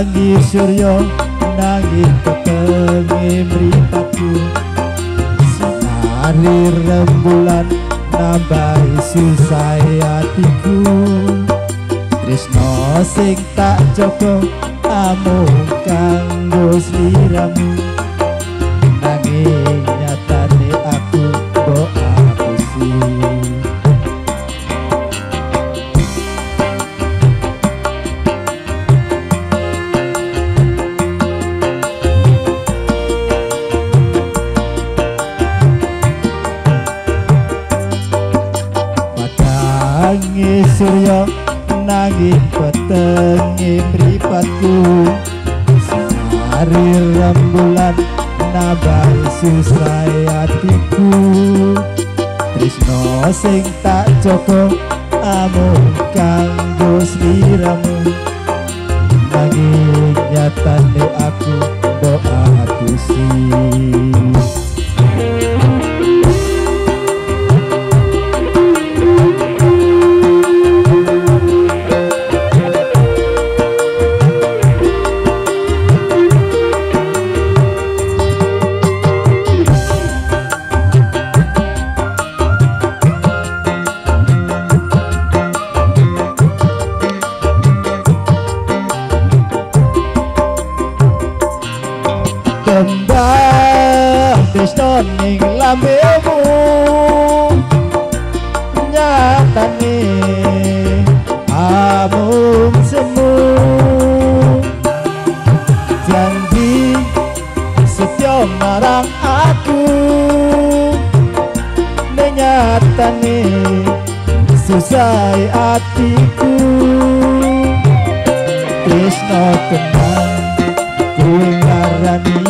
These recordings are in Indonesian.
Padangi suryo nanging kepengi mripatku Sinari rembulan nambahi susah hatiku. Tresno sing tak jaga amung kanggo sliramu Padangi surya nanging petengi mripatku Sinari rembulan nabai susah hatiku. Trisno sing tak joko amung kanggo sliramu Nanging nyatane aku doa aku ning lambemu nyatane amung semu. Janji setia marang aku. Nyatane susah hatiku. Tresno tenang Kowe ngarani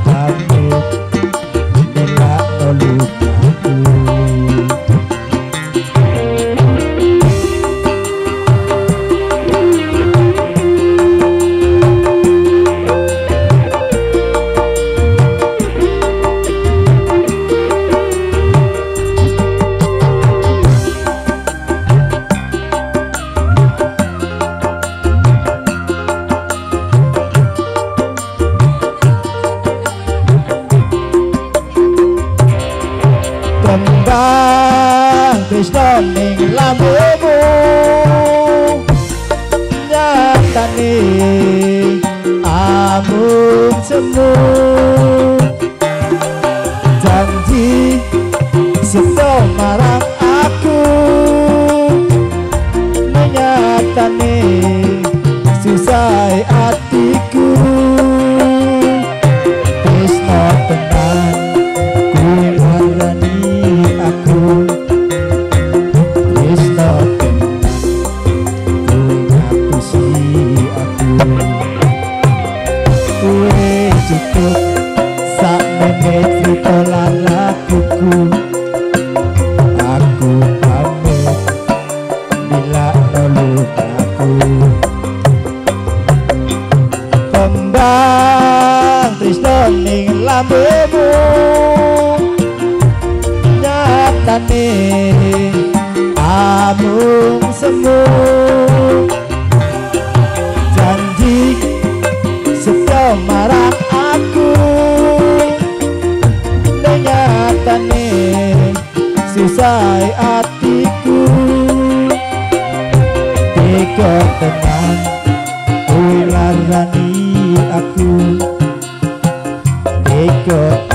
nyatane amung semu janji seto marang ning lambemu. Nyatane Amung semu. Janji Setia marang aku. Nyatane Susah hatiku. Tega tenang Kowe larani aku Tega tenang